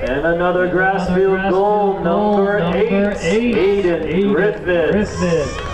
And another grass field goal, number, number eight, eight, Aiden, Aiden Griffiths. Griffiths.